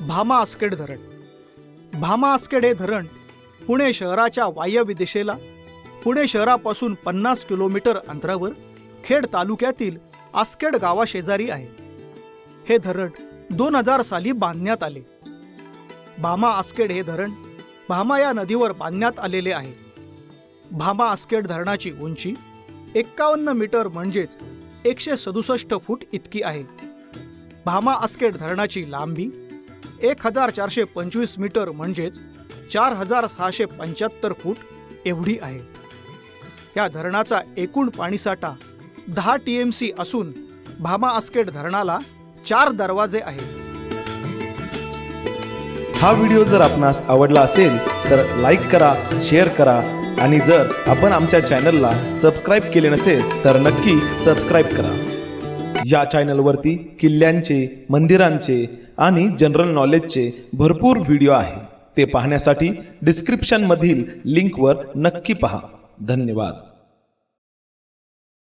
Bhama asked धरण. Bhama asked हे धरण पुणे शहराच्या वायव्य दिशेला पुणे शहरापासून पन्नास किलोमीटर अंतरावर खेड तालुक्यातील आस्केड गावाशेजारी आहे. हे धरण दोन हजार साली बांधण्यात आले. भामा आस्केड हे धरण भामा या नदीवर बांधण्यात आलेले आहे. भामा आस्केड धरणाची उंची एक्कावन्न मीटर म्हणजेच एकशे सदुसष्ट फूट इतकी आहे. भामा आस्केड धरणाची लांबी एक हजार चारशे पंचवीस मीटर म्हणजेच चार हजार सहाशे पंच्याहत्तर फूट एवढी आहे. या धरणाचा एकूण पाणीसाठा दहा टी एम सी असून भामा आस्केट धरणाला चार दरवाजे आहेत. हा व्हिडिओ जर आपणास आवडला असेल तर लाईक करा शेअर करा आणि जर आपण आमच्या चॅनलला सबस्क्राईब केले नसेल तर नक्की सबस्क्राईब करा. या चॅनलवरती किल्ल्यांचे मंदिरांचे आणि जनरल नॉलेजचे भरपूर व्हिडिओ आहे. ते पाहण्यासाठी डिस्क्रिप्शनमधील लिंकवर नक्की पहा. धन्यवाद.